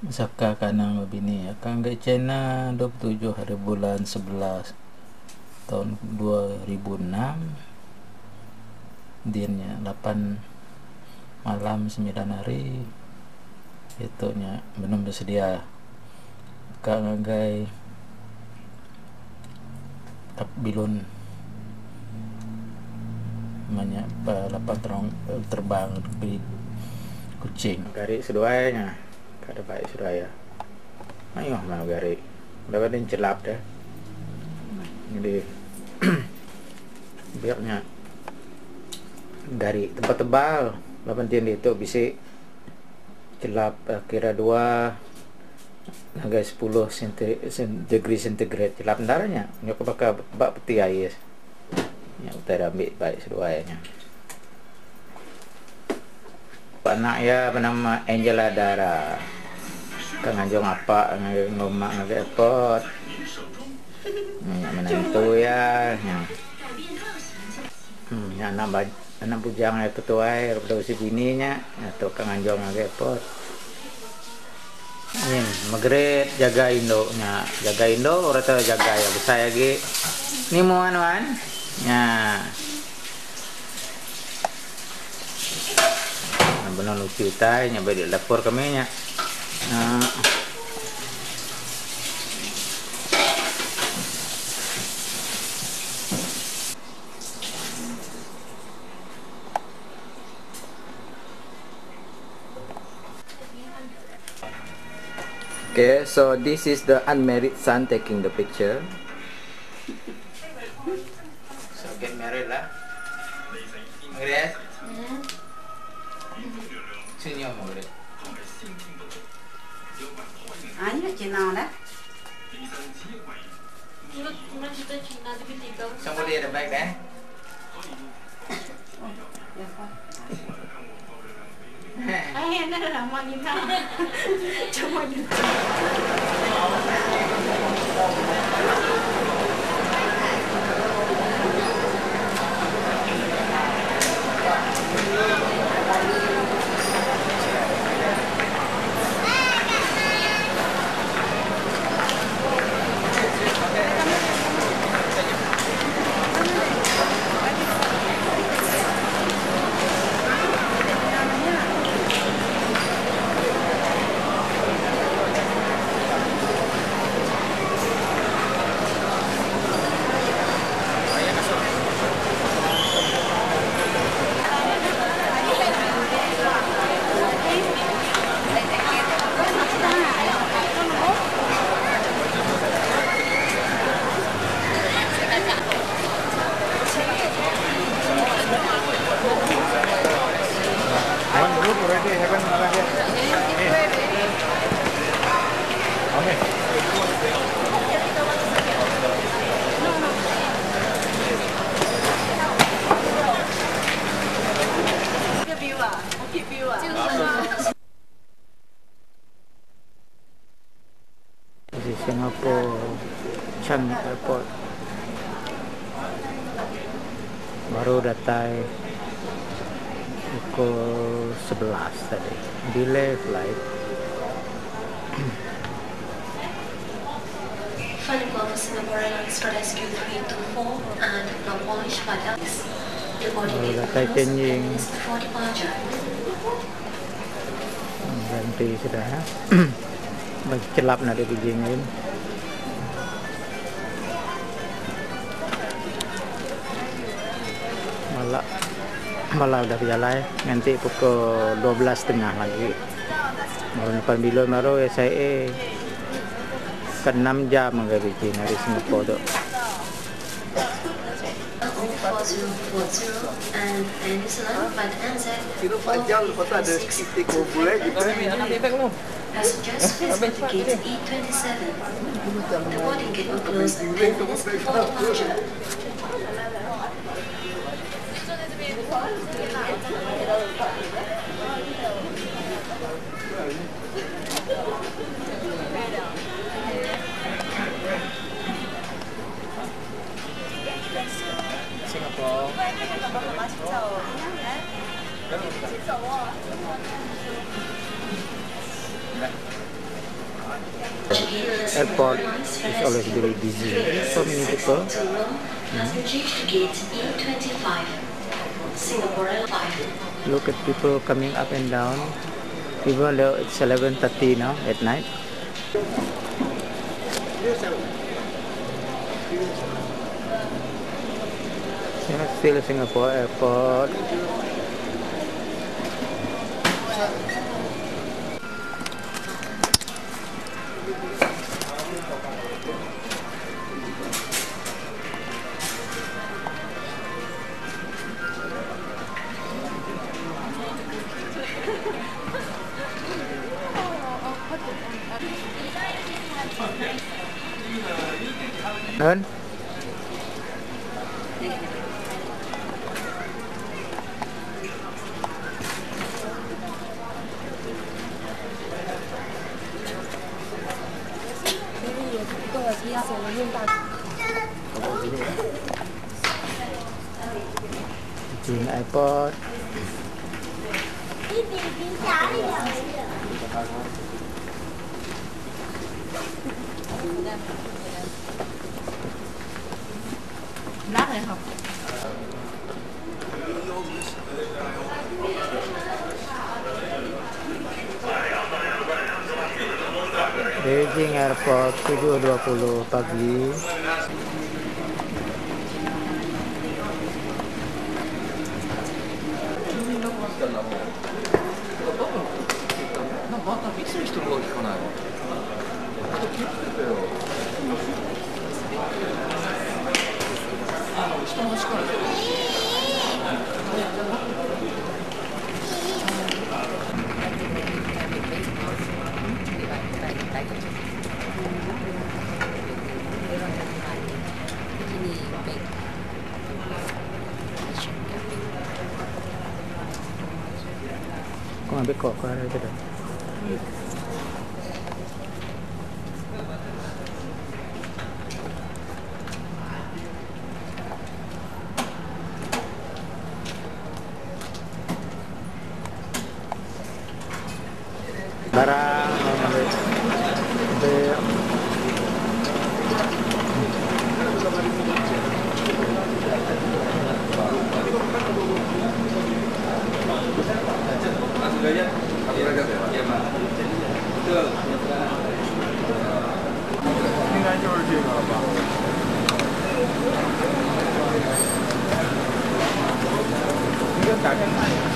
Zakka Kanang Mabini ya gak cina 27 hari bulan 11 tahun 2006 dinnya 8 malam 9 hari. Itunya belum bersedia. Kanggai Takbilun namanya 8 eh, eh, terbang kucing. Dari seduanya kada baik sudah ya ayo mau garik udah kan celap dah. Jadi biarnya. Dari tempat tebal 8 tiang itu bisa celap kira dua naga 10 centi, degree centigrade. Celap ndaranya nyok bakal bak peti air yang utara ambil baik seduanya anak ya bernama Angela Dara kang anjong apa ngomak ngaga airport yang menantu ya hmm, ya anak anak bujang itu tuh air produksi bininya atau kang anjong ngaga airport ini magret jaga indo nya jaga indo orang tuh jaga ya besar lagi. Ini mau anuan ya. Benar lucu tay nya balik lapor kami nya Okay, so this is the unmarried son taking the picture. So get married lah. Married? original đó xong có đi được bạc đấy Hãy subscribe cho kênh Ghiền Mì Gõ Để không. bỏ nanti pukul 12.30 lagi. Lepas bila baru SIA ke 6 jam ke bikin dari Singapura tu. Kira panjang lepas tu ada skip take over eh. Nak take back Passengers visit the gate E27. The boarding gate will close in 10 minutes before departure. Airport is always very busy. So many people. has been changed to gate E25. Singapore Look at people coming up and down. Even though it's 11.30 now at night. Still Singapore airport. Hơn. Hãy subscribe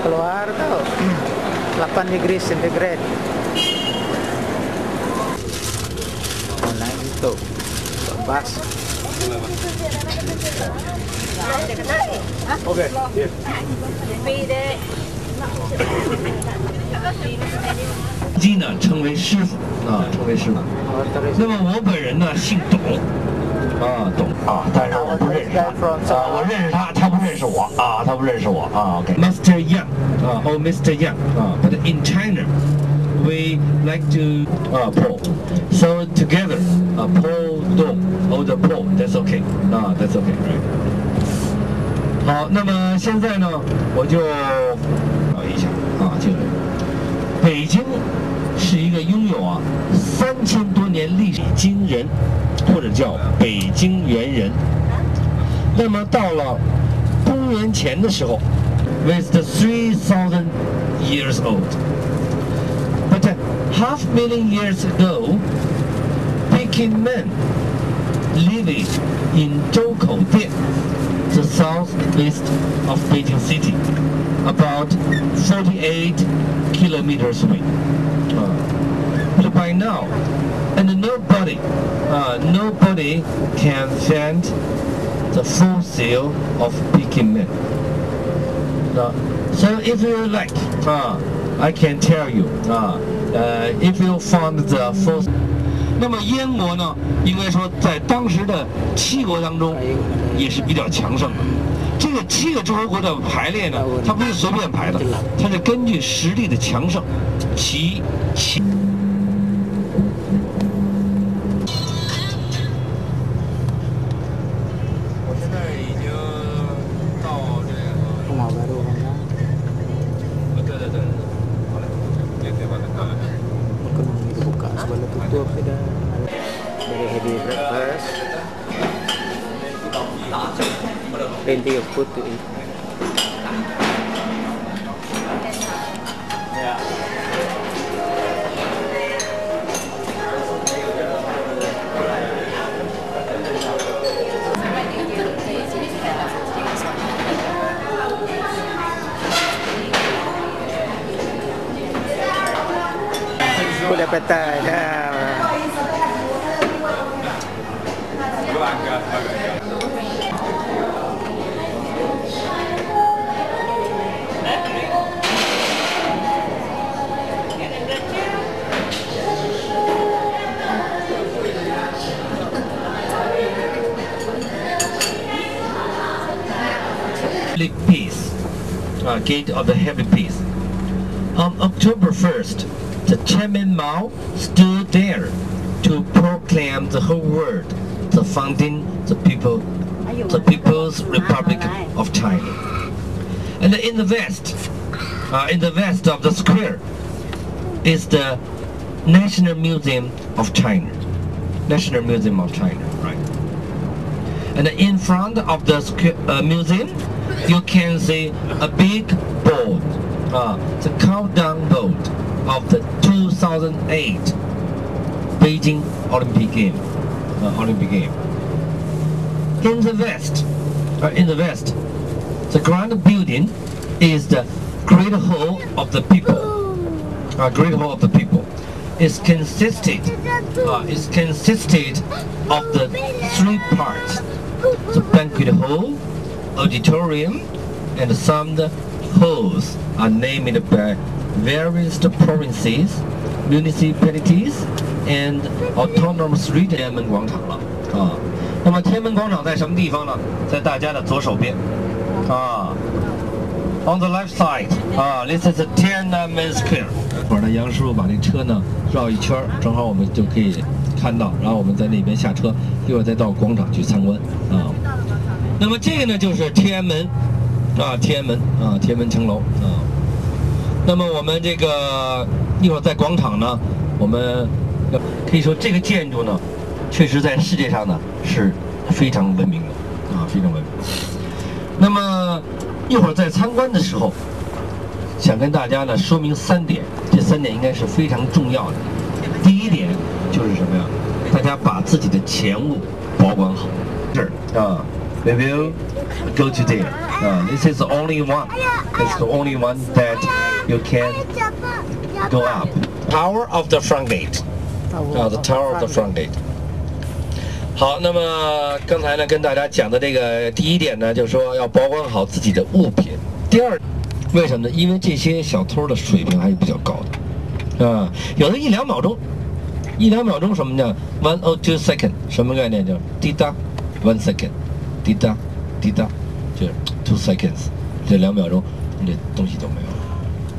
keluar tau 8 degree centigrade oh, naik itu bas OK，机呢称为师傅啊，称为师傅。oh, terus 那么我本人呢姓董，啊董啊，但是我不认识他啊，我认识，他不认识我啊，他不认识我啊。OK，Master、Yang 啊，or Mr. Yang 啊，but in China we like to 啊 Paul, so together 啊 Paul 董 or the Paul that's okay 啊 that's okay right。好，那么现在呢，我就聊一下啊，这个北京是一个拥有啊三千多年历史北京人，或者叫北京猿人。那么到了公元前的时候，with the three thousand years old。But uh, half million years ago, Peking men living in 周口店 the southeast of Beijing city, about 48 kilometers away. Uh, but by now, and nobody, uh, nobody can find the full sail of Peking men. So if you like, uh, I can tell you, uh, uh, if you found the fossil 那么燕国呢，应该说在当时的七国当中也是比较强盛的。这个七个诸侯国的排列呢，它不是随便排的，它是根据实力的强盛，其其。Udah peta peace, uh, gate of the heavy peace. On October 1st, the Chairman Mao stood there to proclaim the whole world the founding the people, the People's Republic of China. And in the west, uh, in the west of the square, is the National Museum of China. National Museum of China, right? And in front of the uh, museum, you can see a big board, uh, the countdown board of the 2008 Beijing Olympic Game, uh, Olympic Game. In the west, uh, in the west, the grand building is the Great Hall of the People. Uh, Great Hall of the People. It's consisted, uh, it's consisted of the three parts: the banquet hall, auditorium, and some halls are named by various provinces, municipalities, and autonomous region 天安门广场了啊。那么天安门广场在什么地方呢？在大家的左手边啊。On the left side 啊，this is Tiananmen Square.。一会儿呢，杨师傅把那车呢绕一圈，正好我们就可以看到，然后我们在那边下车，一会儿再到广场去参观啊。那么这个呢就是天安门啊，天安门啊，天安门城楼啊。那么我们这个一会儿在广场呢，我们可以说这个建筑呢，确实在世界上呢是非常闻名的啊，非常闻名。那么一会儿在参观的时候，想跟大家呢说明三点，这三点应该是非常重要的。第一点就是什么呀？大家把自己的钱物保管好，这儿啊。We will go to there. Uh, this is the only one. It's the only one that you can go up. Tower of the front gate. 啊，the tower of the front gate。好，那么刚才呢，跟大家讲的这个第一点呢，就是说要保管好自己的物品。第二，为什么呢？因为这些小偷的水平还是比较高的，啊，有的一两秒钟，一两秒钟什么呢？One or two second，什么概念？叫滴答，one second，滴答，滴答，就是 two seconds，这两秒钟，你这东西就没有了。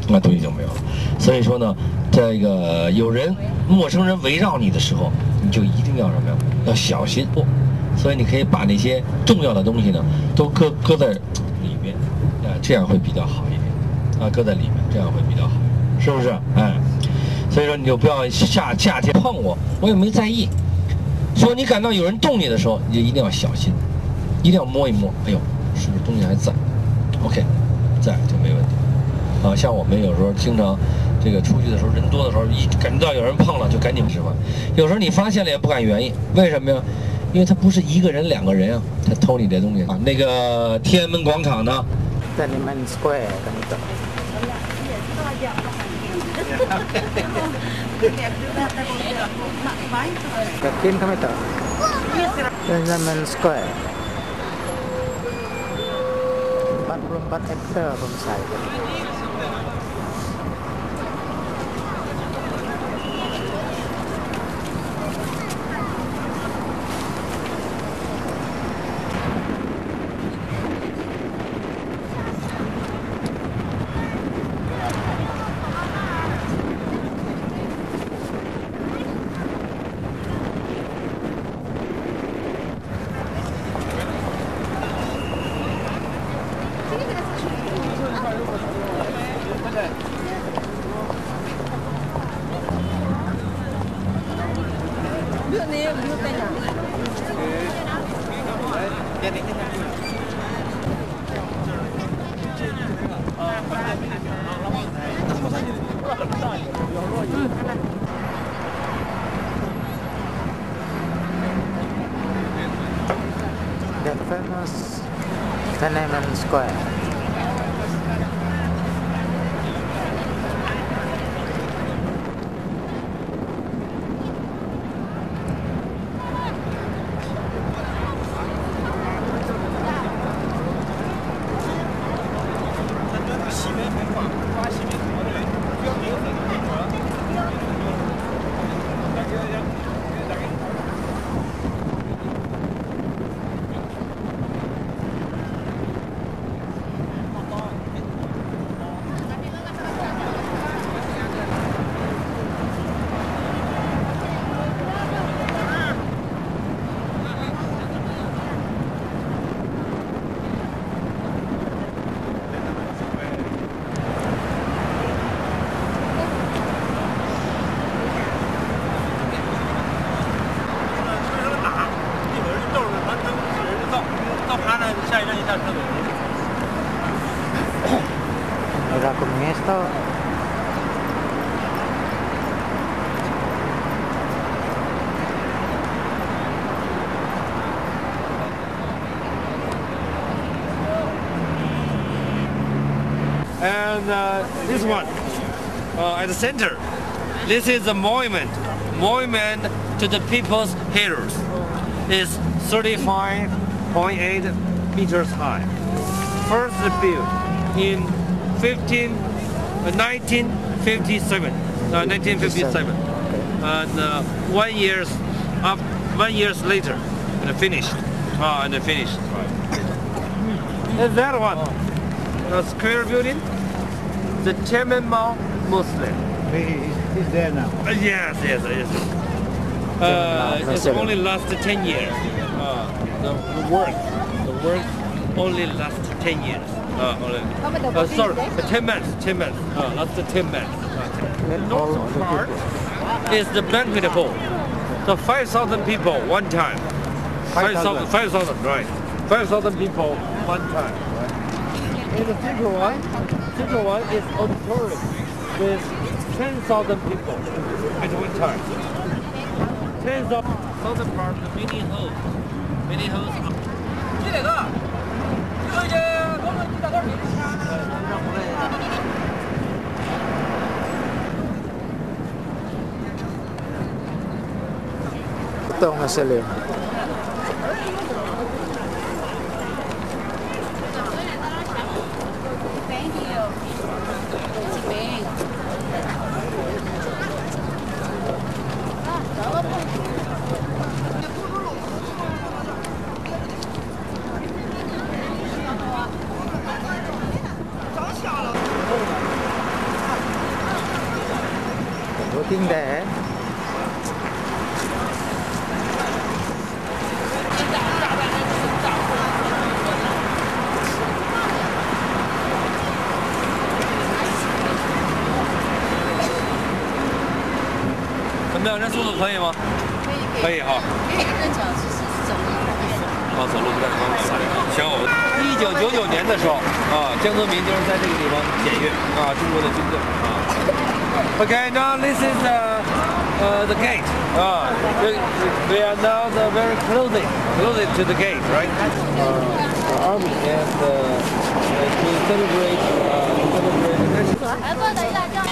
那东西就没有了。所以说呢，这个有人陌生人围绕你的时候，你就一定要什么呀？要小心。不，所以你可以把那些重要的东西呢，都搁搁在里面，啊，这样会比较好一点。啊，搁在里面，这样会比较好，是不是？哎，所以说你就不要下下去碰我，我也没在意。说你感到有人动你的时候，你就一定要小心，一定要摸一摸。哎呦，是不是东西还在？OK，在就没问题。啊，像我们有时候经常，这个出去的时候人多的时候，一感觉到有人碰了就赶紧释放。有时候你发现了也不敢原因，为什么呀？因为他不是一个人两个人啊，他偷你这东西啊。那个天安门广场呢？Tiananmen Square kan itu. Yakin kami itu? Tiananmen Square. ก็เทคเกอร์ผมใส่ uh, this one, uh, at the center, this is a monument, monument to the people's heroes. It's 35.8 meters high. First built in 15, uh, 1957, uh, 1957, and uh, one years up, one years later, and finished, uh, and finished. And that one, the square building, the Tiananmen Mao Mausoleum. He's there now. Uh, yes, yes, yes. Uh, it's only last 10 years. Uh, the, the work, the work only last 10 years. Uh, only. Uh, sorry, uh, 10 months, 10 months. Uh, last 10 months. Uh, the Let all north the part people. is the banquet hall. So 5,000 people one time. 5,000, 5,000, right. 5,000 people one time. Right. And the second one, particular one is auditorium with 10,000 people at one time. 10,000 southern part of the mini hole. Mini holes up. This one. 이거 이제 너무 이따 걸리. Ito ang SLM. Salim. Working there. 怎么样？这速度可以吗？可以哈。啊，走路不太方便。行，我一九九九年的时候啊，江泽民就是在这个地方检阅啊，中国的军队啊。Okay, now this is the uh, the gate. Ah, we, we are now the very closing, closing to the gate, right? Uh, the army and uh, uh, to celebrate, uh, to celebrate the national.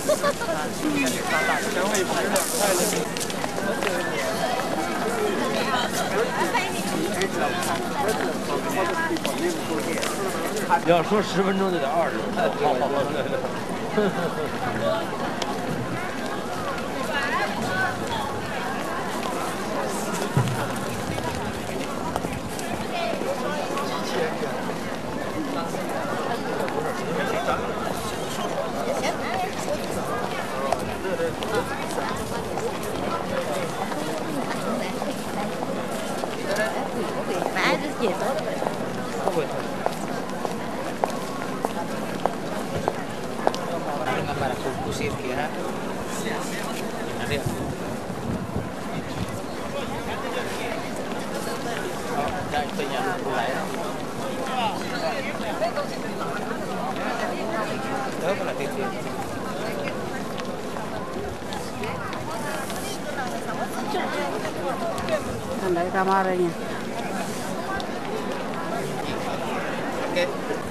要说十分钟就得二十分钟。好好好，对对。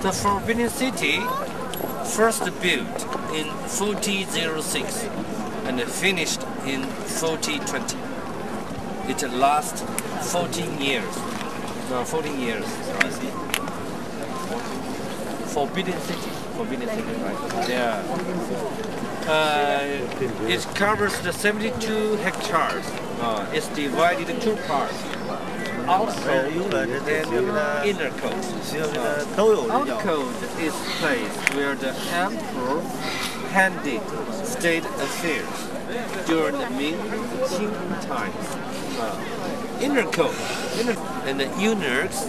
The Forbidden City first built in 1406 and finished in 1420. It lasts 14 years. No, 14 years. Forbidden City. Forbidden City, right? Yeah. Uh, it covers the 72 hectares. Uh, it's divided in two parts. Outer and inner court. Outer court is place where the emperor handled state affairs during the Ming Qing times. Uh, inner court, inner, and the eunuchs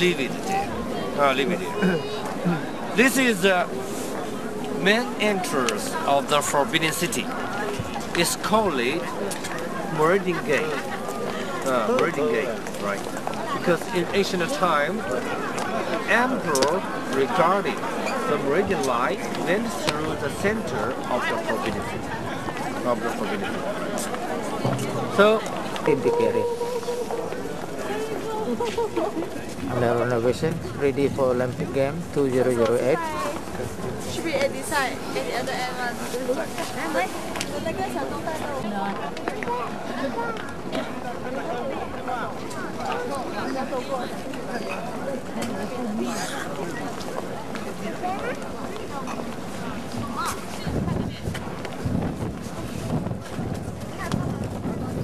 lived there. Uh, lived there. this is the main entrance of the Forbidden City. It's called Meridian Gate. Uh, Meridian Gate, right? Because in ancient time, emperor regarded the meridian line went through the center of the Forbidden City. Of the Forbidden City. So Indicate. Under renovation, ready for Olympic Game 2008. Should be at this side, at the other end one.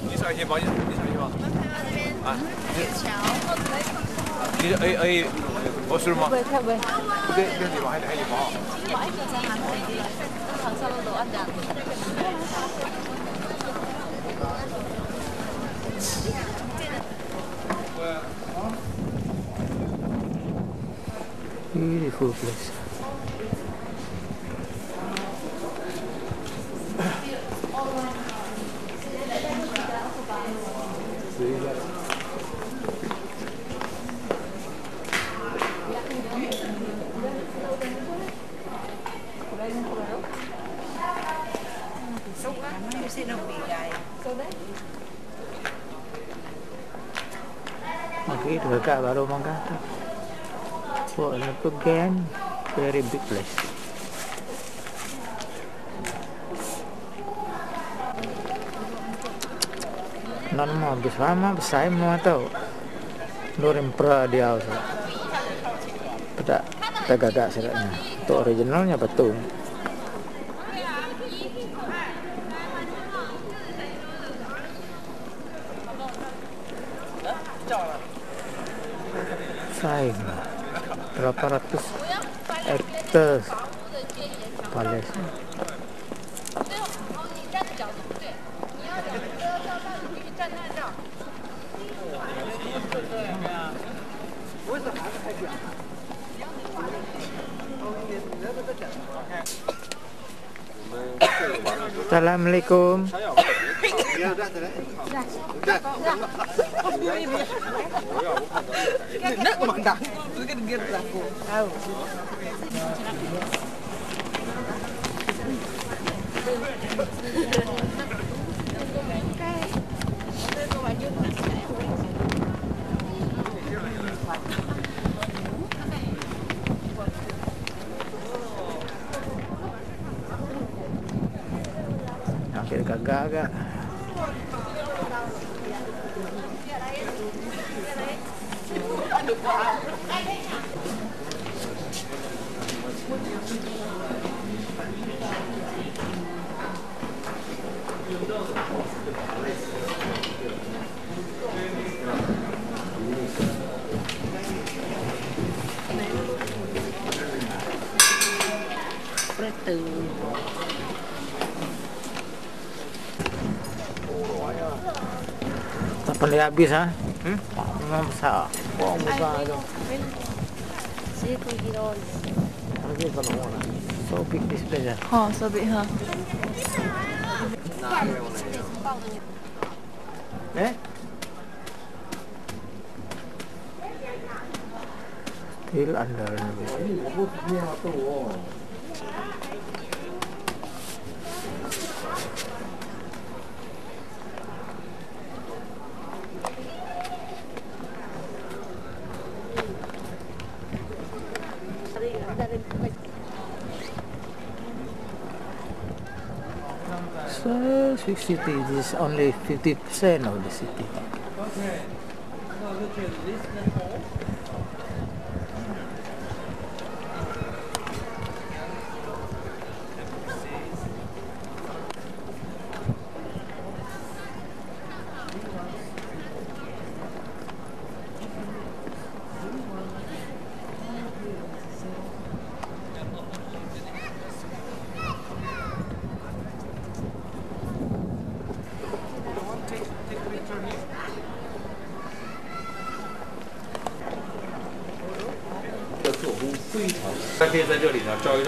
你上一节你，你上一包。啊，你，你是 A A，我输了么？不不不，对，另一包，还还一包。Beautiful place. Okay, dua kak baru mengata. Po, ano to again? Very big place. Non habis lama, bisahin mau ito. Nurin pra dia. Tidak Tidak gagak niya. Ito originalnya betul. berapa ratus hektar Palestina Assalamualaikum. Nek mandang. Gear aku. Tahu. Akhirnya gagal. Ya bisa. Hmm? Nggak bisa. Oh, bisa So big display ya. Oh, so big ha. Eh? Still under. So, Swiss City this is only 50% of the city.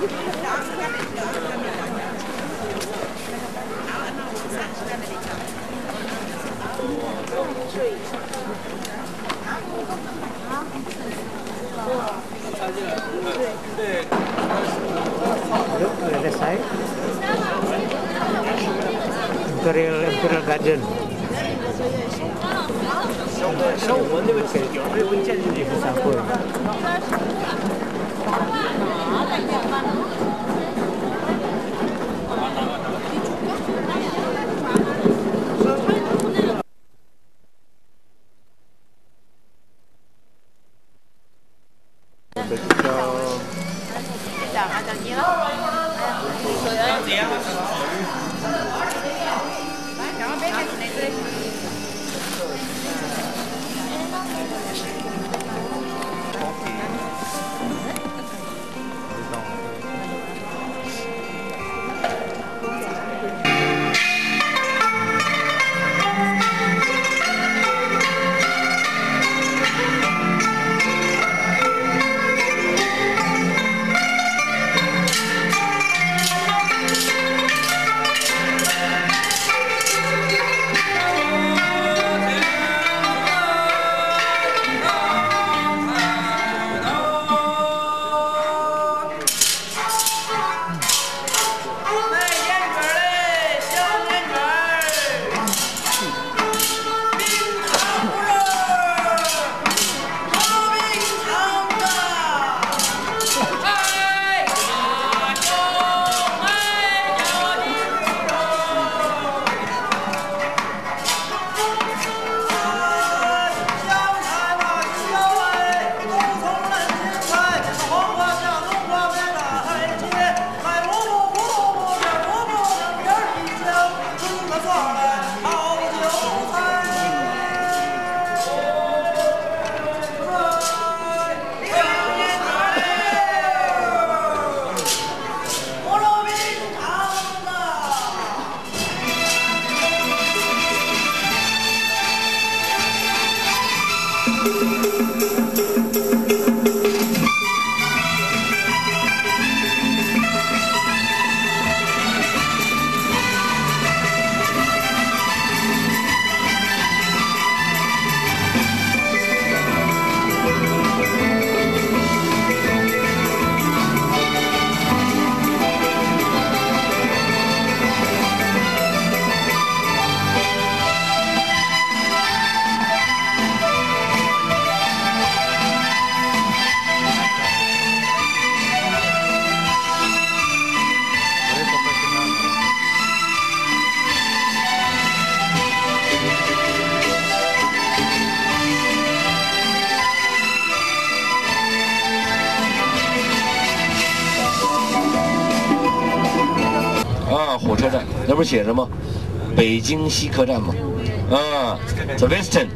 啊！啊！啊！对对，real-time, kira-kira Garden。我那个钱，的服。写着吗？北京西客站吗？啊，the Western,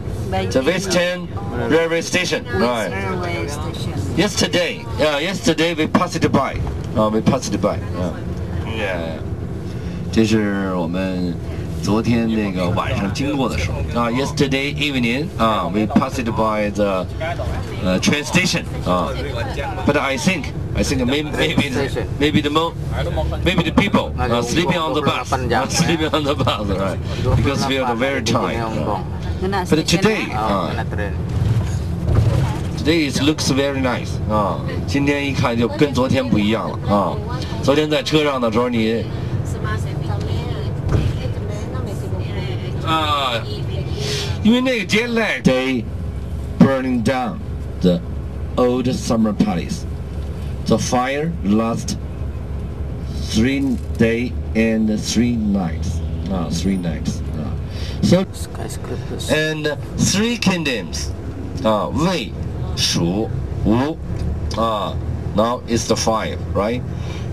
the Western railway station, right? Railway station. Yesterday, yeah, yesterday we passed it by. 啊、we passed it by. 啊、yeah. 这是我们昨天那个晚上经过的时候啊、yesterday evening 啊、we passed it by the 呃 train station 啊、but I think I think maybe maybe the, maybe the mo maybe the people are sleeping on the bus, are sleeping on the bus, right? Because we are very tired. right? But today, 啊、 Today it looks very nice 啊，今天一看就跟昨天不一样了啊。昨天在车上的时候你啊，因为那个 jet lag they burning down the old summer palace. The fire last three day and three nights. Uh, three nights. Uh. So skyscrapers and three kingdoms. Uh, ah, Wei, Shu, Wu. Uh, now it's the five, right?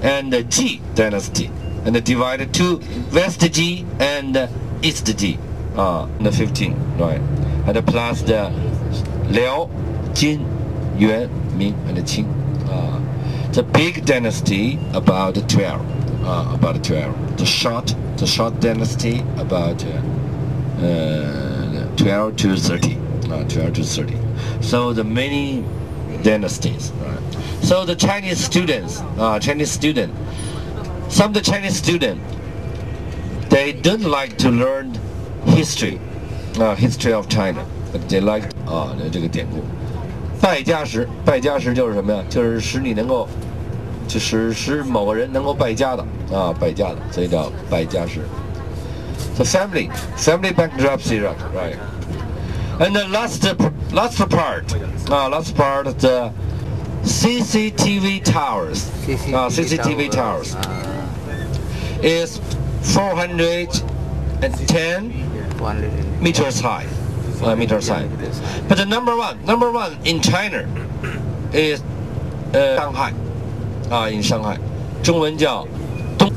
And the Jin dynasty and divided to West Jin and East Jin. Uh, ah, the 15, right? And plus the Liao, Jin, Yuan, Ming, and Qing. Uh, the big dynasty about 12, uh, about 12. The short, the short dynasty about uh, uh, 12 to 30, uh, 12 to 30. So the many dynasties. Right? So the Chinese students, uh, Chinese student, some of the Chinese student, they don't like to learn history, uh, history of China, but they like 啊、这个典故。 败家时，败家时就是什么呀？就是使你能够，就使使某个人能够败家的啊，败家的，所以叫败家时。The family, family bankruptcy, right? right. And the last, last part, uh, last part, the CCTV towers, uh, CCTV towers, is four hundred and ten meters high, uh, meters high. But the number one, number one in China is uh, Shanghai, uh, in Shanghai. 中文叫东。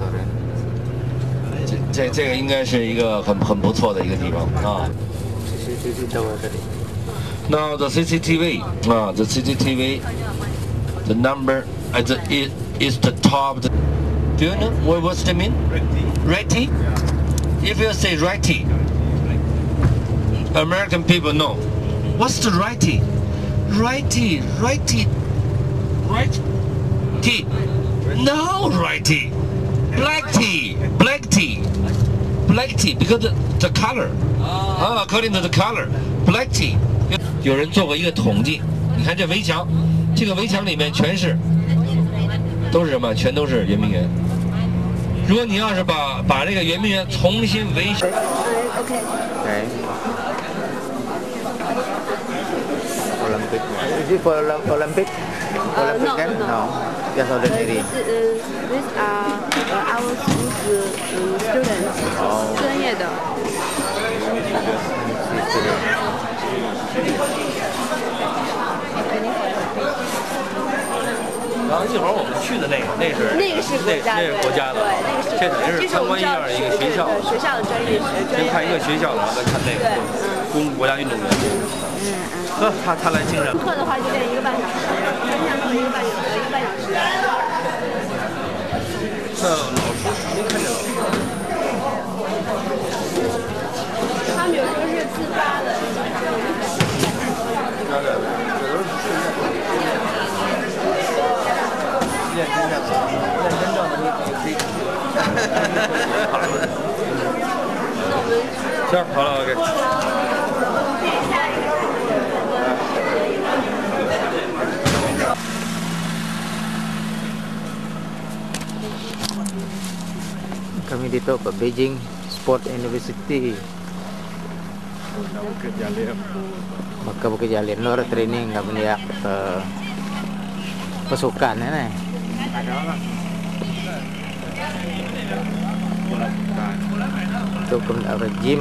这这这个应该是一个很很不错的一个地方啊。 CCTV tower tadi. Now the CCTV, uh, the CCTV, the number uh, the, is, is the top. Do you know what what's the mean? Righty. If you say righty, American people know. What's the righty? Righty, righty, right? Tea. No righty. Black tea, black tea, black tea because the, the color. Ah, according to the color, black tea. 有人做过一个统计，你看这围墙，这个围墙里面全是，都是什么？全都是圆明园。如果你要是把把这个圆明园重新围起， Okay. Olympic. Is it for Olymp- Olympic? Olympic no, kan? no. Just ordinary. This, uh, these are uh, our school's um, students，、哦专业的。然后一会儿我们去的那个，那是那个是国家的，那是国家的，对，那个是这等于是参观一下一个学校，对学校的专业学专业先看一个学校，然后再看那个对公国家运动员。嗯嗯。呵，他他来精神。课的话就练一个半小时，三天课一个半小时，一个半小时。那老师没看见老师。他们有时候是自发的。练真正的，练真正的你可以。行，好了，OK。Kami dito ke Beijing Sport University. Maka Bukit Jalil Nur training nggak banyak ke pasukan ya nih. Itu ke ada gym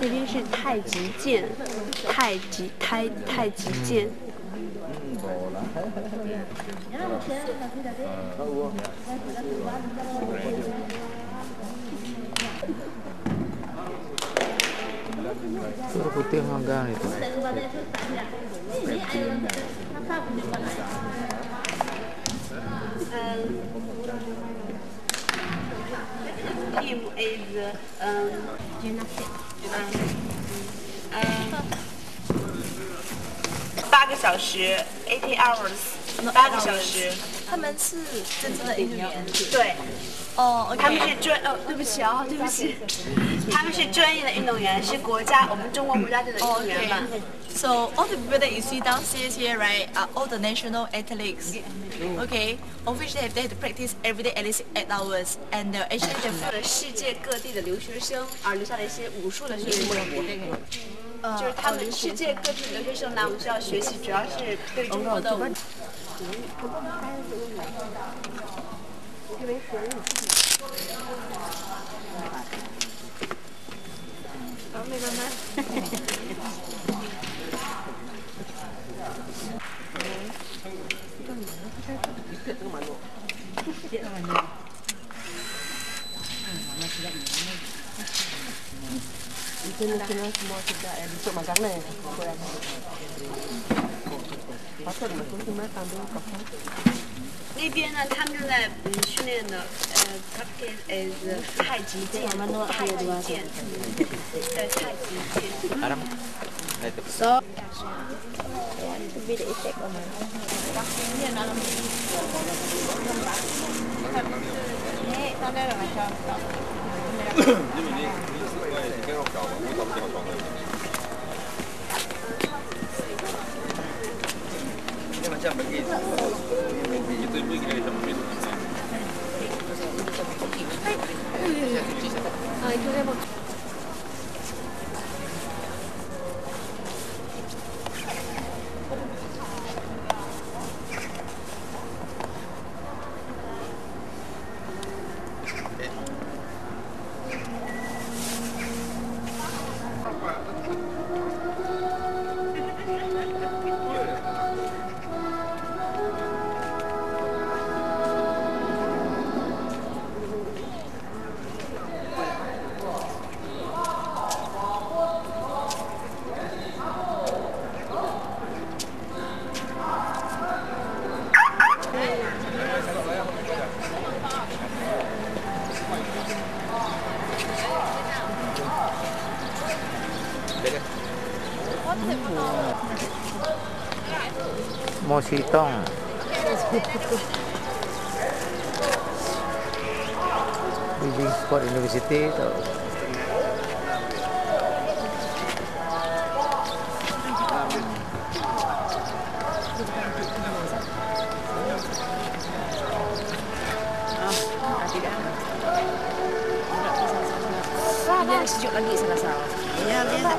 这边是太极剑，太极太太极剑。都是固定价格的，北京。嗯，八个小时，eighty hours，八个小时。他们是真正的运动员。对，哦。他们是专哦，对不起啊，对不起，他们是专业的运动员，是国家我们中国国家队的运动员嘛。So all the people that you see downstairs here, right, are all the national athletes. Okay, of which they have, they have to practice every day at least eight hours, and uh, actually the 的世界各地的留学生而留下了一些武术的学习，就是他们世界各地的留学生来我们学校学习，主要是对中国的武。Ini kita semua kita besok magang ni. 那边呢，他们正在嗯训练的，呃 p r a c t i c e is 太极剑，太极剑，对，太极剑。baca begitu itu ibu gini sama itu Ah, então é bom. mau sitong Living Sport University tau. Sejuk lagi salah-salah. Ya, biar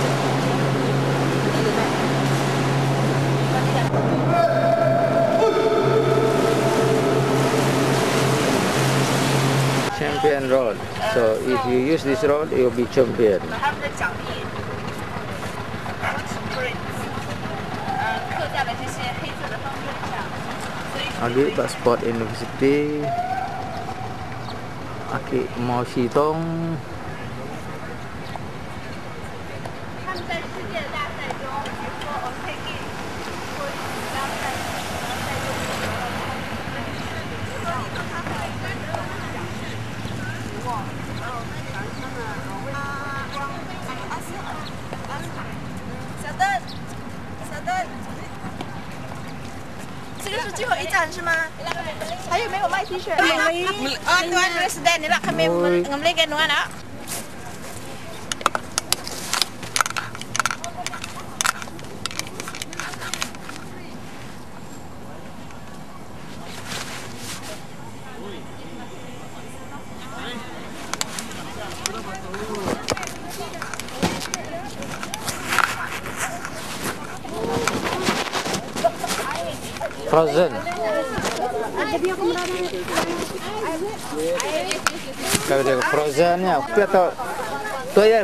champion roll, So if you use this rod, it will be champion. Aduh, Pak Sport University. Aki mau Sitong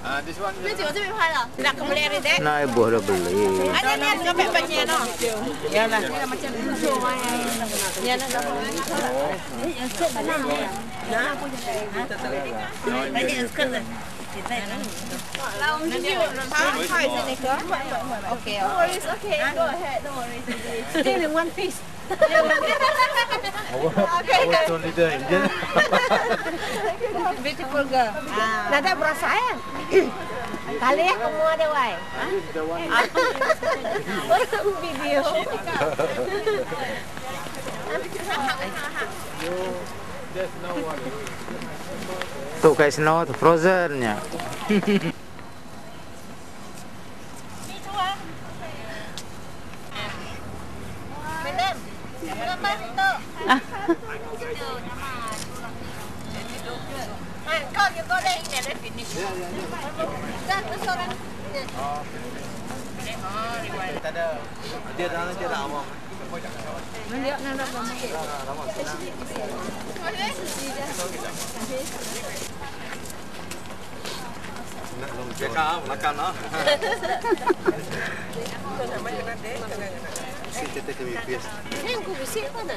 Ah, this one. Ini tengok dia pergi pahala. Nak kembali hari dia. Nak ibu dah beli. Ada ni sampai banyak no. Ya lah. Ni macam tu. Ya. Ya lah. Ya lah. Ya Beautiful girl. Nada berasa ya? Kali ya kamu ada way. Orang video. There's no one. Tuk kat snow tu frozen nya. Tak ada. Dia dah nak jalan awak. Jeka, makan lah. Si tete ke mi pies. Ni aku bising mana?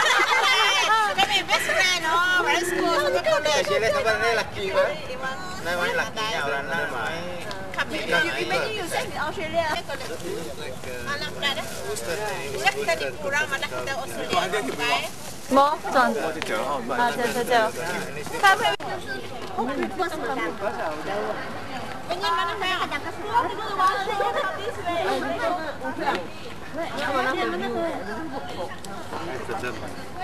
Mimi, besone, no, fresco, super fresco. Ci resta per lei la chiva? Noi vogliamo la chiva, ora non mai. Capito, you imagine you say in Australia. Alam dada. Chắc tadi kurang mana kita Australia. Mo, tuan. Ah, jauh, jauh. Kamu. Oh, bos kamu. Ingin mana saya? Kamu mana? Kamu mana?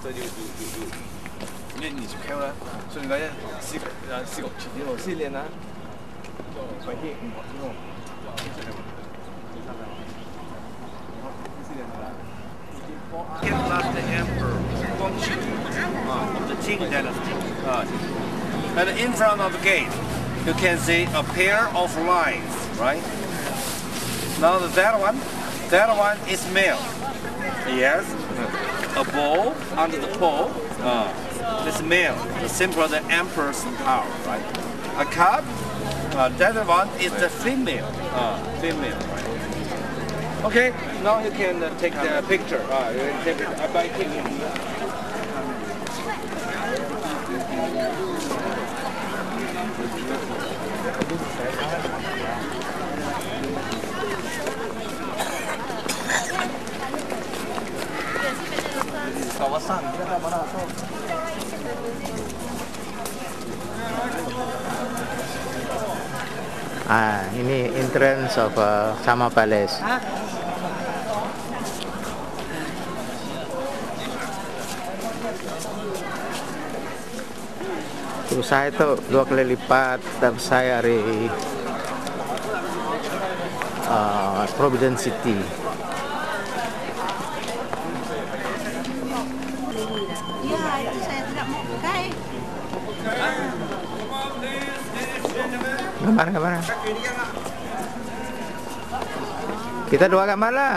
갑자기 그, the emperor Guangxu uh, of the Qing dynasty. Uh, and in front of the gate, you can see a pair of lines, right? Now that one, that one is male. Yes, a bow under the pole. Uh, this male, the symbol of the emperor's power, right? A cup. Uh, that one is the female. Uh, female, right? Okay, now you can uh, take the picture. Uh, you can take it by taking. Ah, ini entrance of uh, Sama Palace. Terus saya itu dua kali lipat dan saya dari uh, Providence City. Gambar, gambar. Kita dua gambar lah.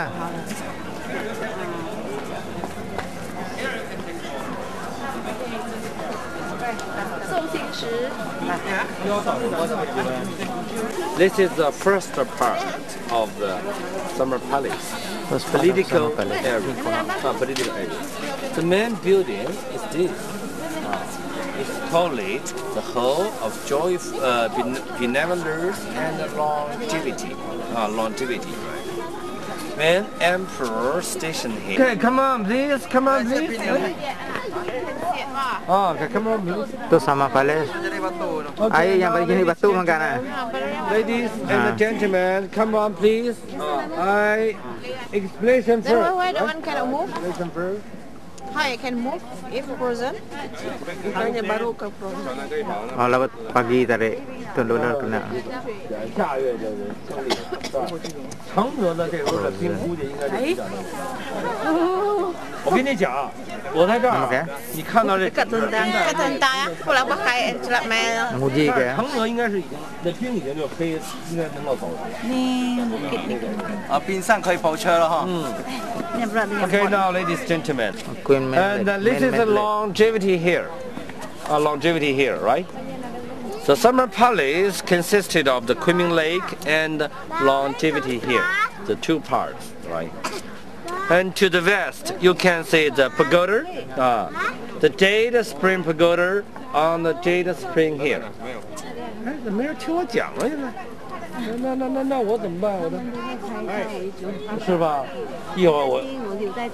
This is the first part of the Summer Palace. First political Summer Palace. area. Uh, political area. The main building is this. It's called the Hall of Joy, uh, Benevolence and Longevity. Uh, longevity. When Emperor stationed here. Okay, come on, please. Come on, please. Oh, okay, come on, please. Itu Summer Palace. Ayo yang begini batu makan ah. Ladies and gentlemen, come on, please. I explanation Then why, first. why the one cannot move? Explanation first. How it can move if frozen? Bukannya baru ke frozen. Oh, lewat pagi tadi. Itu dulu kena. 承德的这时冰估计应该是。我跟你讲，我在这儿，你看到这。看轮胎，看轮胎，我来把开，你来买。我这个。承德应该是已经，那冰已经就可以应该能够走了。你，啊，冰上可以跑车了哈。嗯。Okay, now, ladies and gentlemen, and this is a longevity here. A longevity here, right? The summer palace consisted of the Kunming Lake and Longevity Hill, the two parts, right? And to the west, you can see the pagoda, uh, the Jade Spring Pagoda on the Jade Spring Hill. 哎，怎么没人听我讲了？现在，那那那那我怎么办？我的，是吧？一会儿我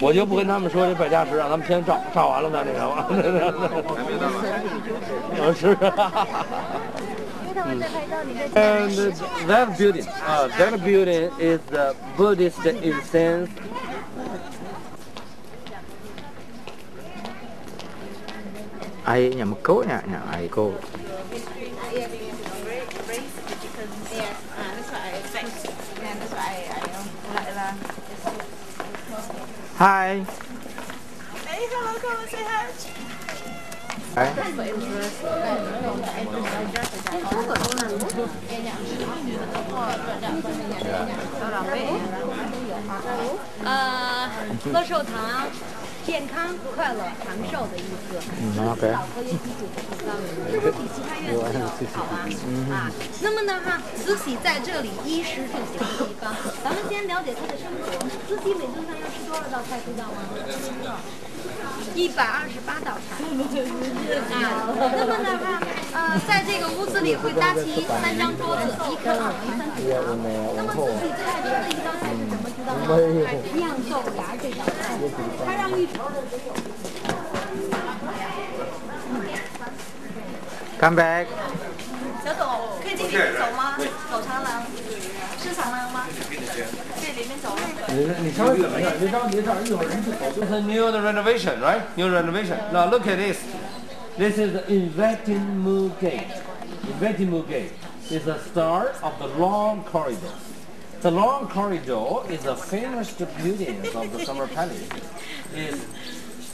我就不跟他们说这百家石，让他们先照照完了呢，那什么。Oh, sure. and that building, uh, that building is the Buddhist incense. Ai nhà một cố nè, nhà. Hi. Hey, hello, come and say hi. Đấy. 呃，乐寿堂，健康、快乐、长寿的意思。Ừ, ok. 和也比主提高，是不是比其他院子要好啊？啊，那么呢哈，慈禧在这里衣食住行的地方，咱们先了解她的生活。慈禧每顿饭要吃多少道菜，知道吗？一百二十八道菜。啊，那么呢哈，呃，在这个屋子里会搭起三张桌子，一颗耳一三指肠。那么自己最爱吃的一道菜是什么？知道吗？酿豆芽这道菜，她让御厨 Come back. 小董，可以进去走吗？It's a new renovation, right? New renovation. Now look at this. This is the Inviting moon gate. Inviting moon gate is the start of the long corridor. The long corridor is the famous building of the summer palace. It's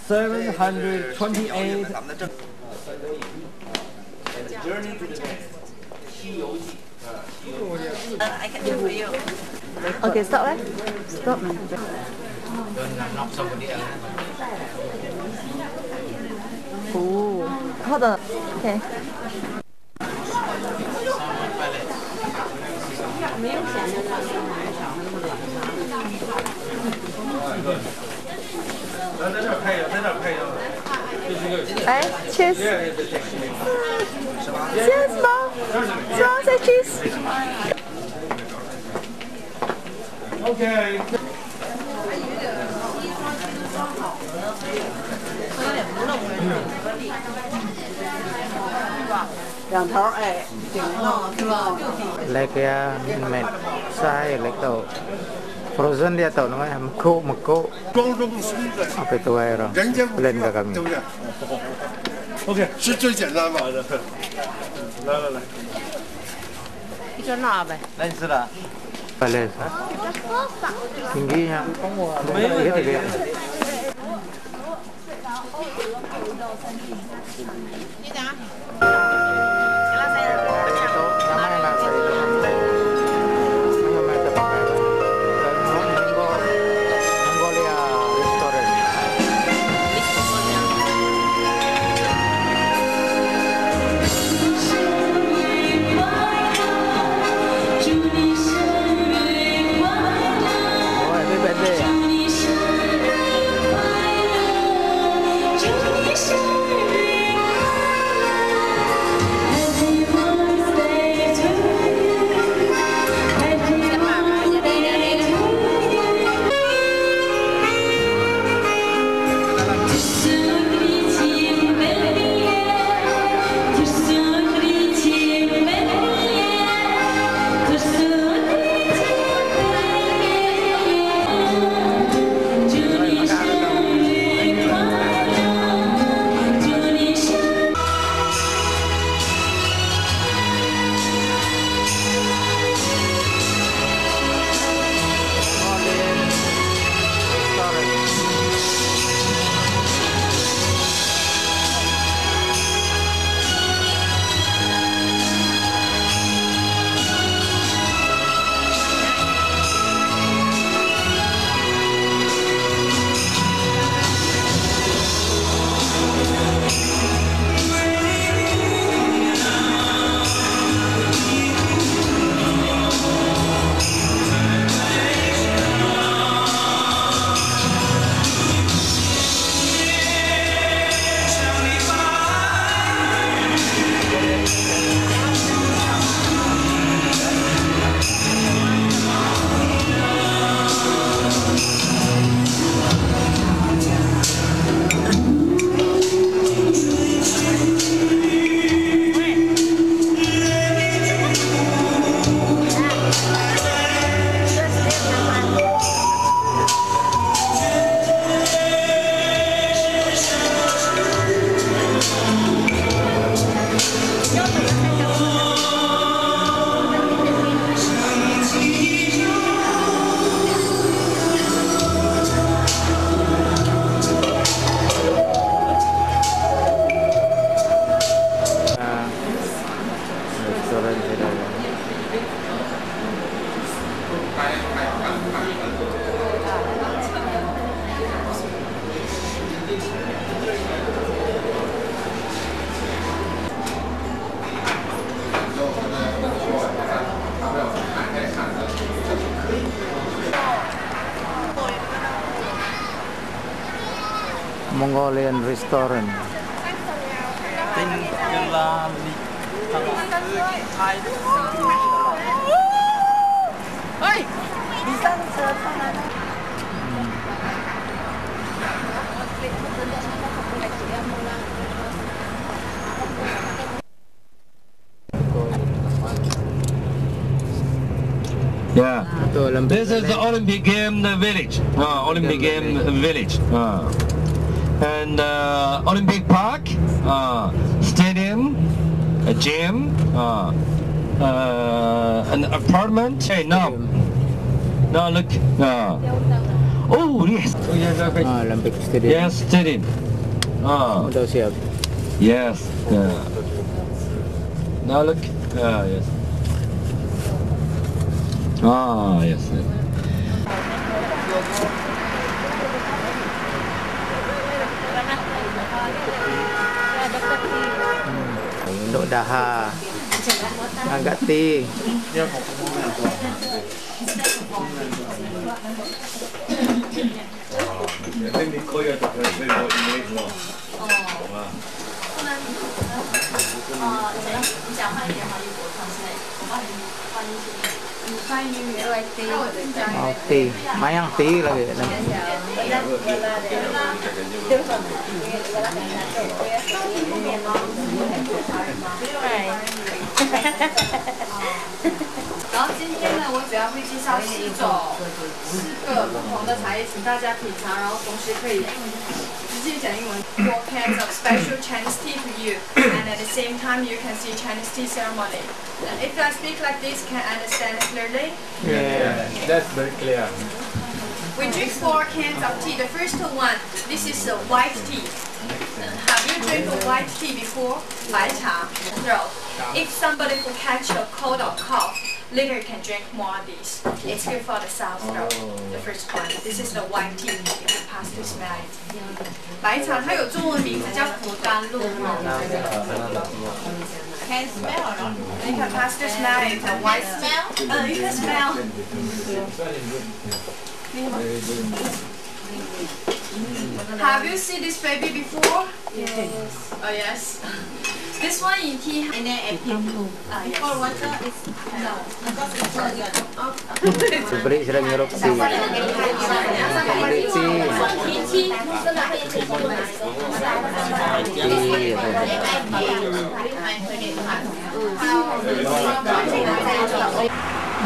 728. Uh, I can do for you. Okay, stop. Eh, stop. Oh, hot. Ah, okay. Eh, cheers. Cheers, bro. So, so, so cheers. OK。还以为这西装都装好了呢，其实也不是那么回事。两头儿哎，顶不到是吧？来个呀，没，塞，来到，反正这都，另外，木箍，木箍。装装孙子。好，别偷袭了。人家不讲，对不对？OK，是最简单法子。来来来。你叫哪位？认识的。的。 Palace tingginya tiga tiga 祝你生日快乐， Restaurant. Yeah. This is the Olympic Game Village. Uh, Olympic Game Village. Uh, and uh, Olympic Park, uh, stadium, a gym, uh, uh, an apartment. Hey, now, now look. Uh, oh yes. Oh, yes, okay. Ah, Olympic Stadium. Yes, stadium. Uh, Ano daw siya? yes. Uh, now look. Uh, yes. Ah, yes. udah daha. Agak ti Ini 哦，对，买样对了的。哎，然后今天呢，我主要会介绍十种、四个不同的茶叶，请大家品尝，然后同时可以 see anyone four cans of special Chinese tea for you, and at the same time you can see Chinese tea ceremony. And if I speak like this, can I understand clearly? Yeah, that's very clear. We drink four cans of tea. The first one, this is a white tea. Have you drank white tea before? 白茶. No. If somebody will catch a cold or cough, later you can drink more of these. It's good for the sore throat. The first one. This is the white tea. You can pass to smell it. 白茶它有中文名字叫福甘露。Can smell or not? You can pass to smell it. The white smell? Uh, you can smell. Have you seen this baby before? Yes. Oh yes. This one in tea and then a pink. Ah yes. For water is no. Beri sila ngirup ti. Beri ti.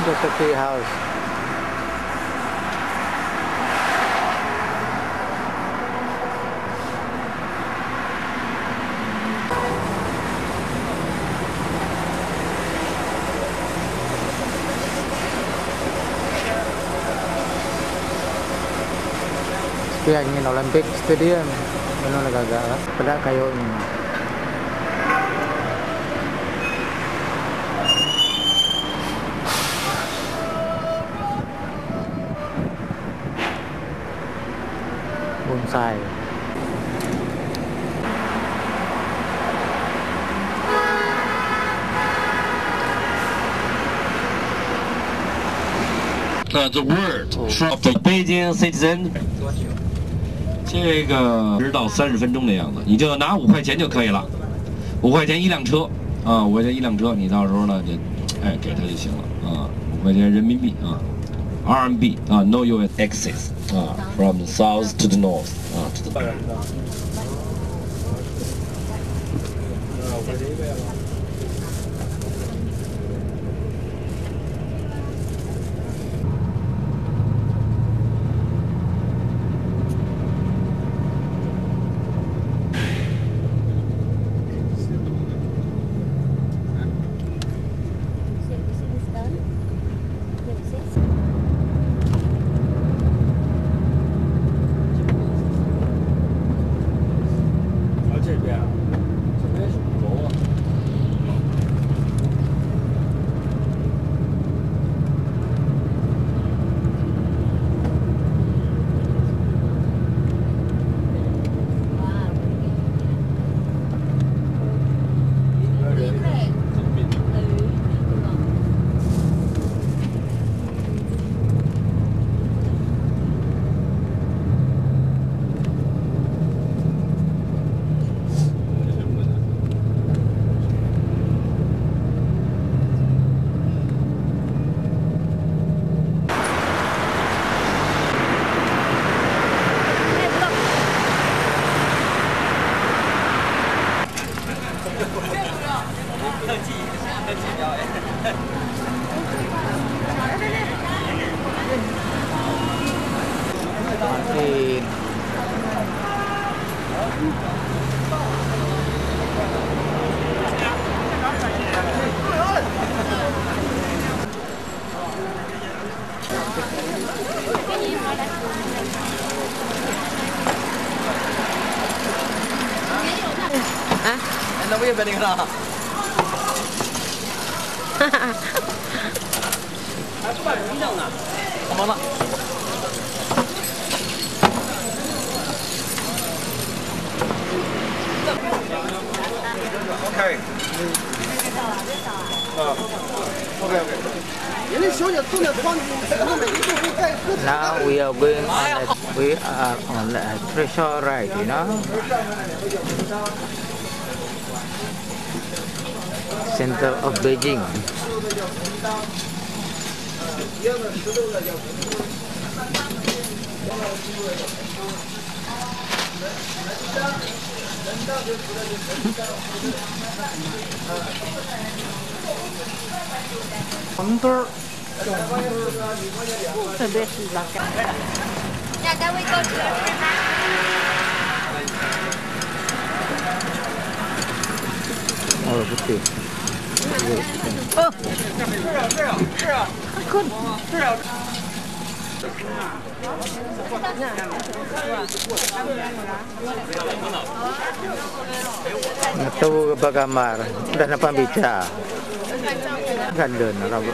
Just a tea house. Tapi yang ingin Olympic Stadium Ano nagagala? Pada kayo ini. Bonsai. Uh, the word from the Beijing citizen 这个十到三十分钟的样子，你就拿五块钱就可以了，五块钱一辆车啊，五块钱一辆车，你到时候呢就，哎，给他就行了啊，五块钱人民币啊，RMB 啊，No US access 啊，from the south to the north 啊，to the 啊？哎，那我也别那个了。哈哈哈。还做半成品呢？好嘛。okay。Now we are going on the, we are on the treasure ride, you know. Center of Beijing. 红好灯儿特别是一个小孩儿的是吗我不去是啊是啊是啊是啊 ba kamar? Dah na pambica. Ganda na rabu.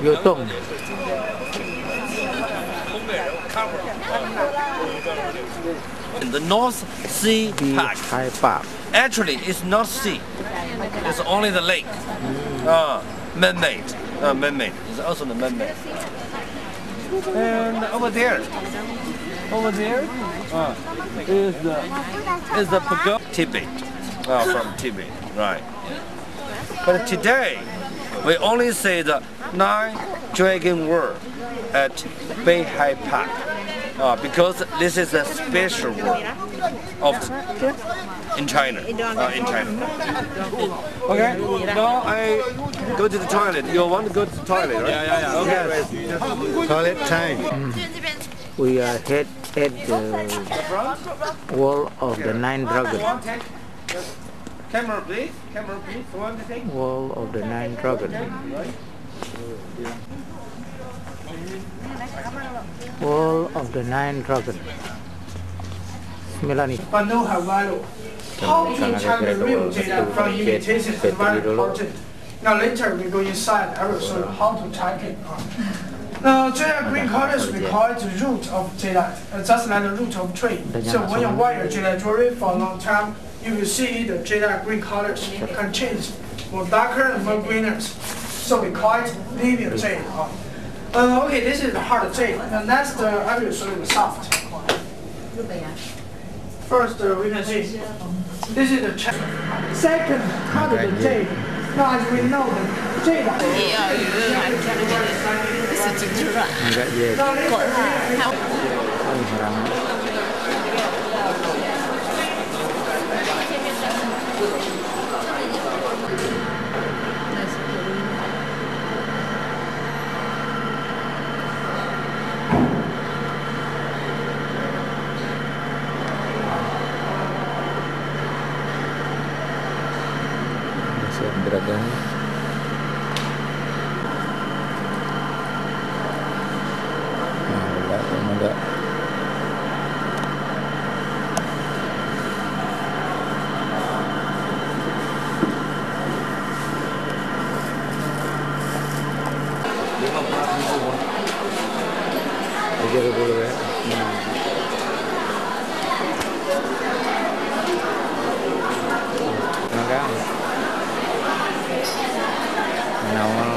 Yutong. In the North Sea. Park. Actually, it's not sea. It's only the lake. Uh, man-made. Uh, man-made. It's also the man-made. And over there, over there, uh, is the is the pagoda Tibet. Uh, from Tibet, right? But today, we only see the nine dragon wall at Beihai Park. Uh, because this is a special world of in China. Uh, in China. Okay. Now I go to the toilet. You want to go to the toilet, right? Yeah, yeah, yeah. Okay. Toilet time. We are head at the wall of the nine dragon. Camera, please. Camera, please. One thing. Wall of the nine dragon. Wall of the nine Dragons. Melanie. but no value. How check the real data from imitation is very important. Now later we go inside, I will show you how to check it. Now Jada green colors we call it the root of uh, just like the root of tree. So when you wear Jada jewelry for a long time, you will see the Jada green colors can change more darker and more greener. So we call it living jade. Uh, okay, this is the hard jade. And next, uh, I will show you the soft. First, uh, we can see this is the check. Second, hard the jade. Now, as we know, the jade. Enggak dia. Now, later, we have Oh, orang. Siap dragon. Nah, enggak, enggak. Tiga ribu lebih. Hmm. Makan. Nawal.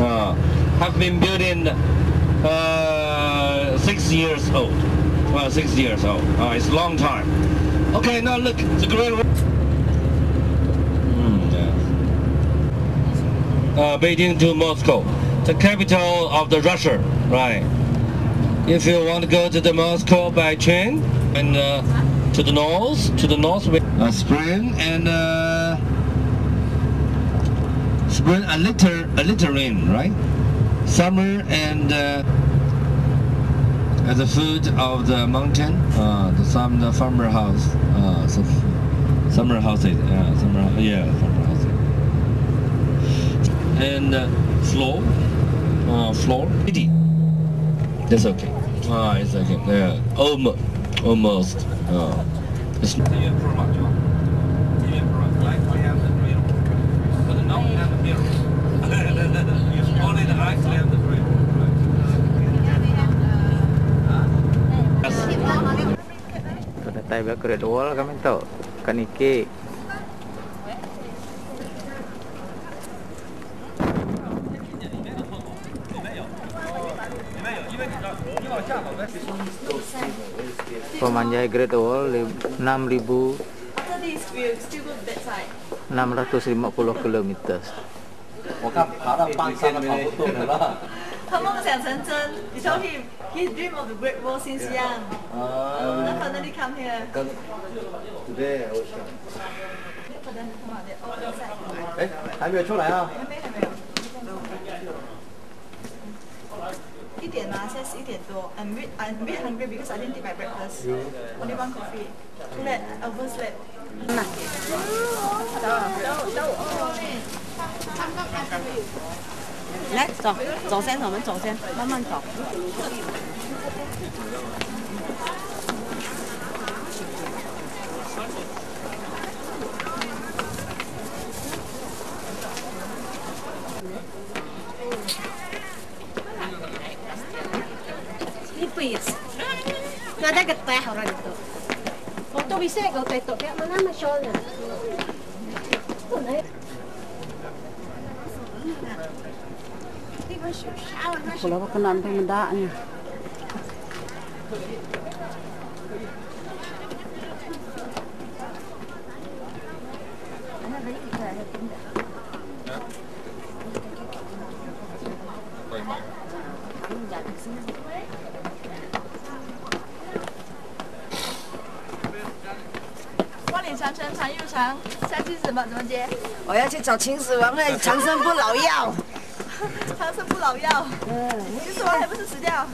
uh, have been built in uh, six years old. Well, six years old. Uh, it's a long time. Okay, now look, the Great Wall. Hmm, yeah. Uh, Beijing to Moscow, the capital of the Russia, right? If you want to go to the Moscow by train and uh, to the north, to the north, uh, spring and uh, spring a little a little rain, right? Summer and uh, at the foot of the mountain, uh, the some the farmer house, uh, so summer houses, yeah, summer yeah, and uh, floor, uh, floor, city, That's okay. Ah, it's okay. Yeah, almost, almost. Uh, it's Only the eye clamp the brake. Ito Pemanjai Great Wall lib- 6,000 After this, we'll still go to that side. 650 km. 我看爬到半山都跑不动了啦。他梦想成真。You told him he dreamed of the Great Wall since young. Uh, now finally come here. Today I was. For them to come out, they're all inside. 哎，还没有出来啊？还没 一点啦，现在十一点多。I'm a bit I'm a bit hungry because I didn't eat my breakfast. Only one coffee. Too late. I overslept. 来走，走先，我们走先，慢慢走。 tuwis. Nadagat pa orang itu. Foto bisa eh, kung tayo, mana manaman oh, Kalau aku Ito na 长城长又长，下期什么怎么接？我要去找秦始皇的，长生不老药。长生不老药。秦始皇还不是死掉？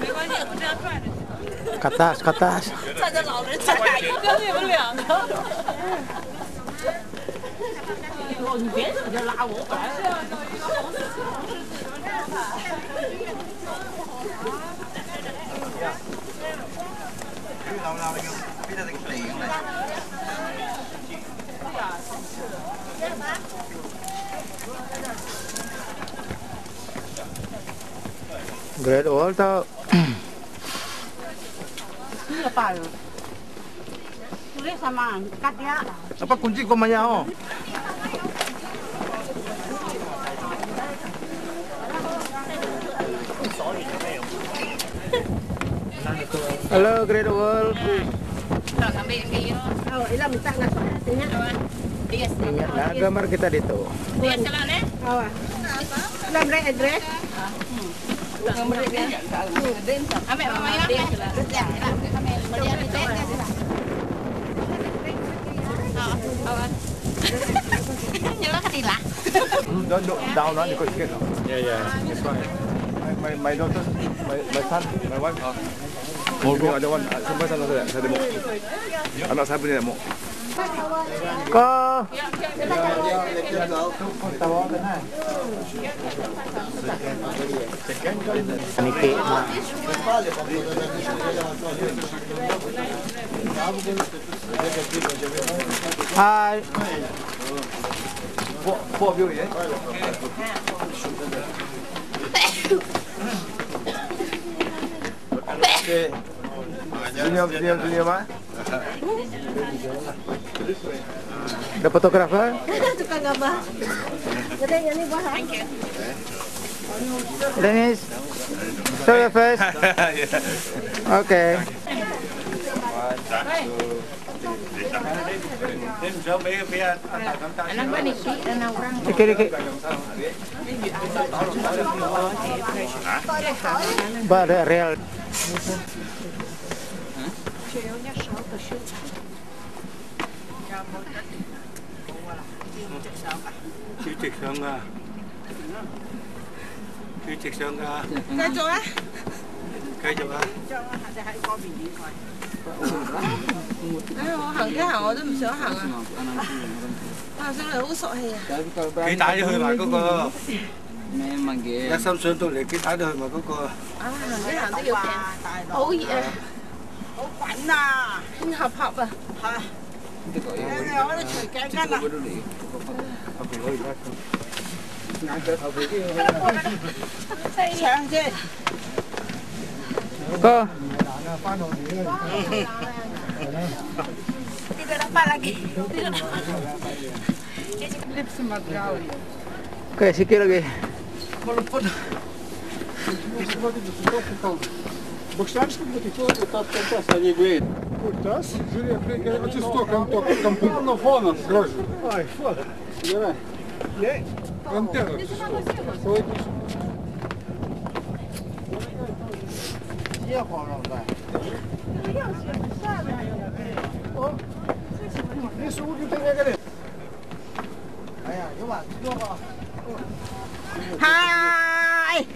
没关系我这样拽着 老人家打一个两个你别在这拉我我本来 Great Volta. Ini apa ya? Tulis sama angkat. Apa kunci komanya oh? Halo Great Wall. Iya, oh, ilah nah, gambar kita di itu. Dia address. đó độ đau nó thì có ý kiến không? Yeah dạ, it's fine. Mày mày đâu chứ? Mày mày thân, mày wife. Ờ. Một cô đâu anh, không phải thân đâu đấy, thân đi một. Anh nói sao bên này một. Có. Monta volta, né? Anche ma... Ah, può, può piovere? Eh? Bisogna, bisogna, bisogna, ma? Da? Dennis, show your face. Okay. Okay. real. Okay. Dikit. Ba ada real. 主席上噶，主席上噶，繼續啊！繼續啊！唉，我行幾行我都唔想行啊！行上嚟好索氣啊！幾大都去埋嗰個？咩問嘅？一心想到嚟，幾大都去埋嗰個？啊，行幾行都要驚，好熱啊！好滾啊！合合啊！係。Kak. Tidak dapat lagi. Kayak Bakışlar mısın buradaki? Çoğu tas tas tas hani güey. Tas? Jüri Afrika ötesi tok antok kampun no fonas groj. Ay fuck. Yeme. Ne? Antena. Soy kuş. Я понял, да. Не суди ты не говоришь. Ай, я вас, я вас. Хай!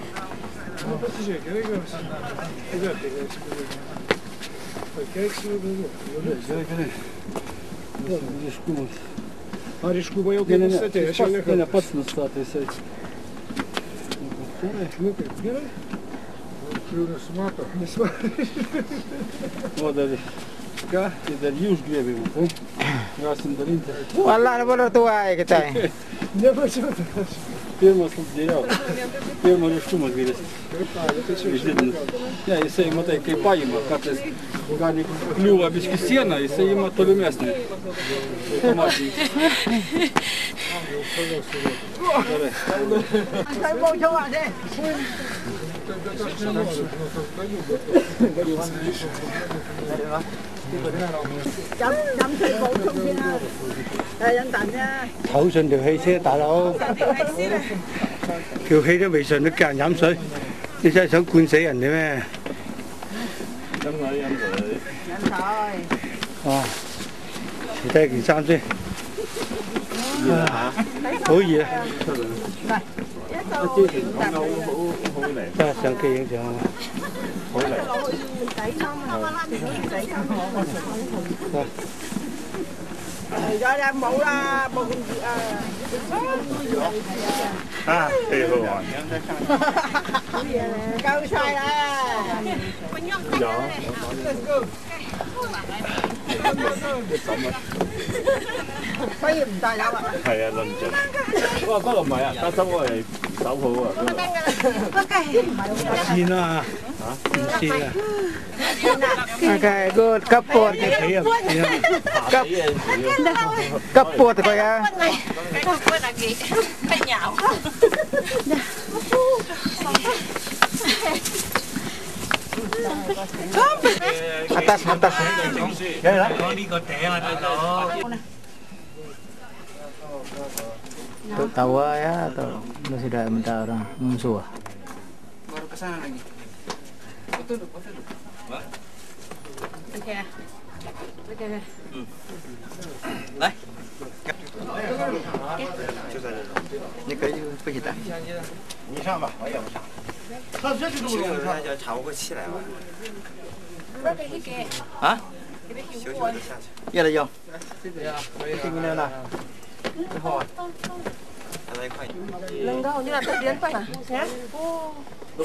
Nu, pasižiūrėk, gerai gavosi. Gerai, gerai, gerai. Pakeiksime daugiau. Gerai, gerai. Ryškumas. Ar ryškumą jau kai nustatė? Aš jau nekalbu. Ne, pats nustatė jisai. Nu, kaip gerai. Jau nesimato. Nesimato. O dar. Ką? Tai dar jį užgrėbėjau. Gasim dalinti. O, Allah, nebalor tu, ai, kitai. Nepačiau, tai aš pirmas geriausias. Pirmo ryškumas geresnis. Išdidinas. Ne, jisai, matai, kai paima, kartais gali kliūva biški sieną, jisai ima tolimesnį. Gerai. Tai buvo jau, ne? Aš nenoriu, nu, tas galiu, bet... đi. Chấm chấm thịt bột không nha. Đây anh tặng nha. 唞順條氣先，大佬。條氣都未順，都叫人飲水，你真係想灌死人哋咩？飲水飲水。Nhanh thôi. 啊！你睇下件衫先，好熱啊！之前講得好好好靚。得相機影相啊！好靚。仔汤啊，鱼仔。冇啦，冇咁热啊。啊，几好啊！够晒啦。有。不如唔帶走啊！係啊，輪住。哇，不過唔係啊，擔心我係手好啊。咁啊，不計。錢啊！Okay, good. Kapot. Kapot ko ya. Lagi. Atas, atas. Ya, ya. Tawa ya atau sudah minta orang musuh? Baru ke sana lagi. 对的，我这来。OK。OK。嗯。来。就在这儿，你可以不许带。你上吧，我也不上。他这就是我。现在不过气来了。我给你给。啊？休息我就下去。要了要。谢谢啊，辛苦来了。你好啊。大家。你俩在边上了，行？哦。走。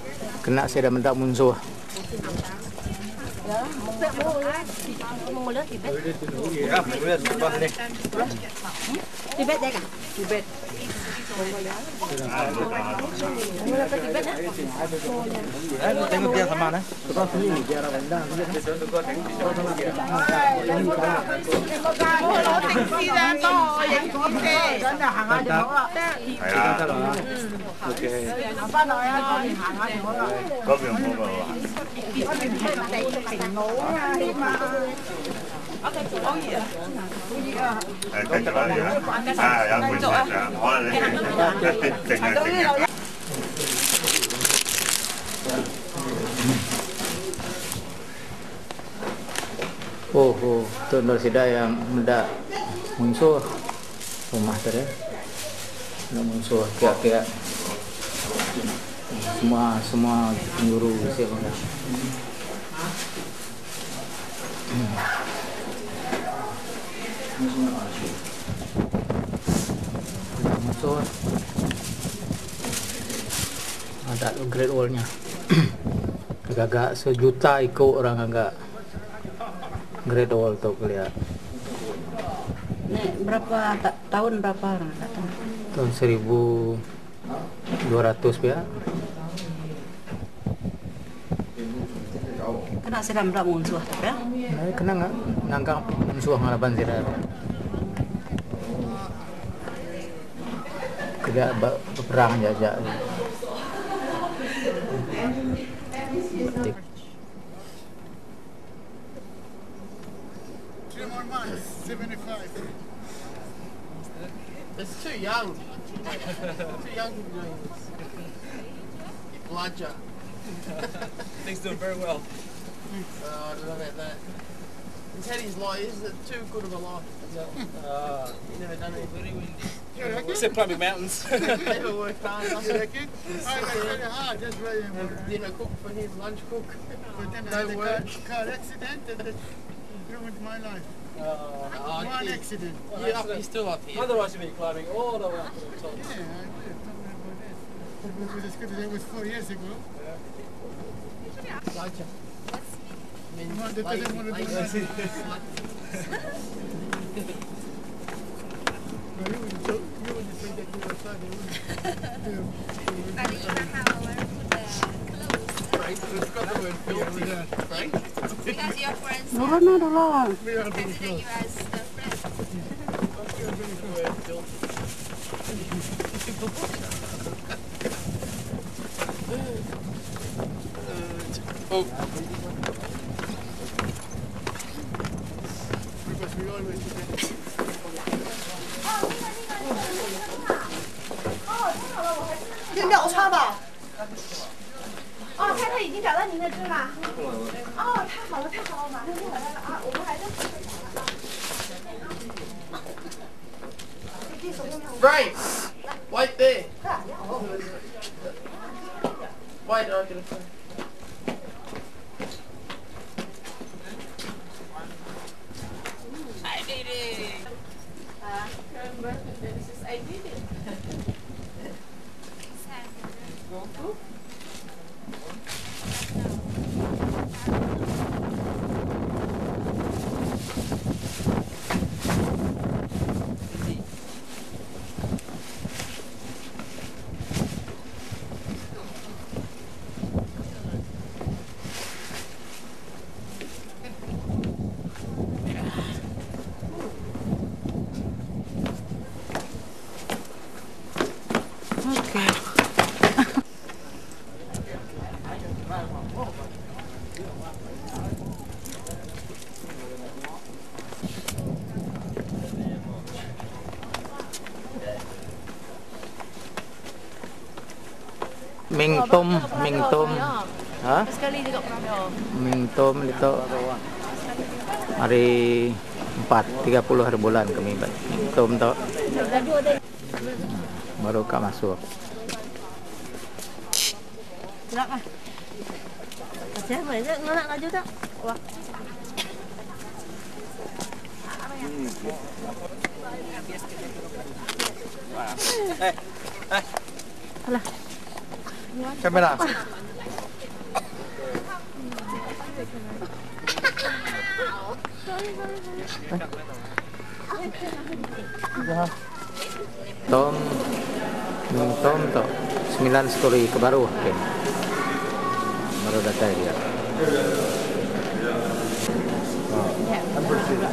kena saya dah mentak munso ah. Tibet, dah kan? tibet 我，嗰頂，我，我。下。嗯。下好啦。好過。oh, itu Nur Sida yang tidak muncul rumah tadi. Tidak muncul kiak-kiak. Semua semua nyuruh siapa. Hmm. Muncul. Ada great wall-nya. Agak-agak sejuta ikut orang agak Great Wall tuh lihat Nek, berapa ta- tahun berapa orang datang? tahun 1200 ya Kena sedang berapa musuh tapi ya? nah, kena nggak nangkang musuh ngalaban sih tidak berperang months, 75. It's too young. too young to be doing this. Elijah. Things doing very well. Oh, I don't know about that. He's had his life. He's too good of a life. Uh, He never done anything. Very windy. Except climbing mountains. never worked hard. You nothing. reckon? I worked very hard, that's why I'm And dinner cook for him, lunch cook. But then I no had a car, work. car accident and that ruined my life. Oh, One you- accident. You up, you're still up here. Otherwise, you'd be climbing all the way up to the top. Yeah, I did. Tell me about that. It was as good as it was four years ago. Elijah. I mean, No, that doesn't want to do lazy, that. No, you wouldn't joke- you wouldn't say that you were sad, you wouldn't. Right, it's got the word filthy. Right? Because your friends Turun na dulu. We 这秒差吧？哦，太太已经找到您的车了。哦，太好了，太好了，马上就回来了啊！我们还在。Right. Wait there. Wait, I can. I mingtum mingtum ha mingtum itu hari 4 30 hari bulan kami mingtum to hmm, baru kak masuk. Wah. Eh, 카메라. Tom, hmm, Tom, Tom, sembilan story kebaru okay. baru datang dia.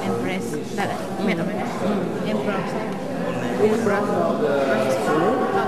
Empress. That, mm. Empress. Empress. Empress. Empress.